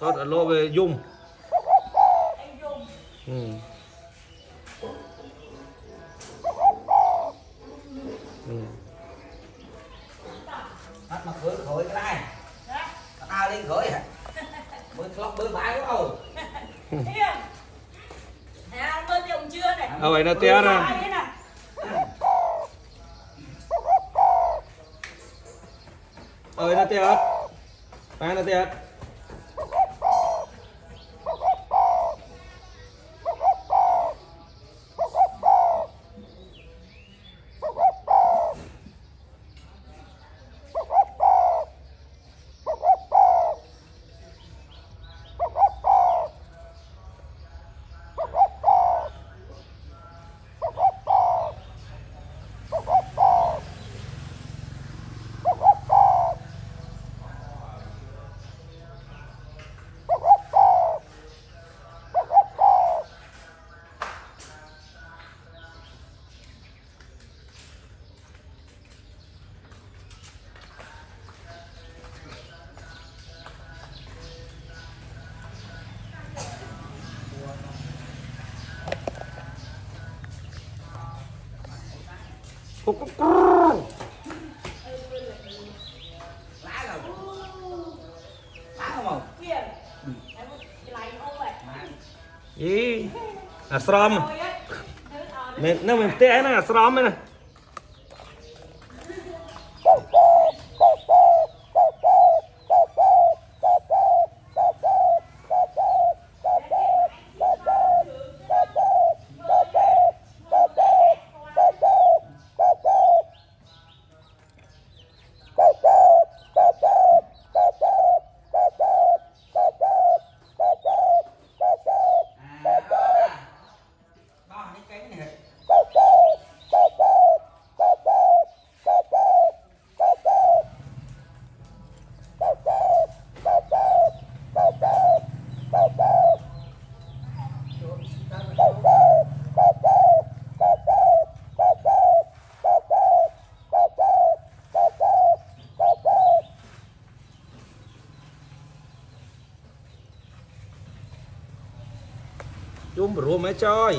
Thôi alo về Dung. Ừ. Ừ. hết mà cưới khỏi cái này. Đó tao đi cưới hả? Mới lọc bơi bãi đúng không thấy không à mơ tiệm chưa này. Ờ vậy nó té គុកគុកឡាឡៅឡាមកទៀតហើយមកចលៃអូបអីអាស្រមនៅនៅមានផ្ទះហ្នឹងអាស្រមហ្នឹង ជុំរួមហ៎ចយ